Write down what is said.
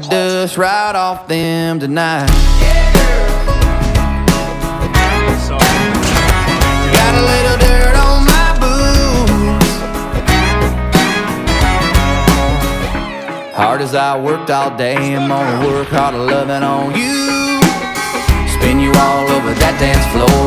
dust right off them tonight. Got a little dirt on my boots. Hard as I worked all day, I'm gonna work harder loving on you. Spin you all over that dance floor.